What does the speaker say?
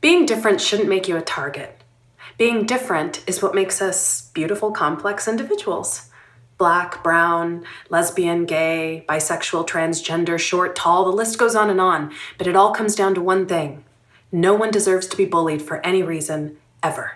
Being different shouldn't make you a target. Being different is what makes us beautiful, complex individuals. Black, brown, lesbian, gay, bisexual, transgender, short, tall, the list goes on and on, but it all comes down to one thing no one deserves to be bullied for any reason, ever.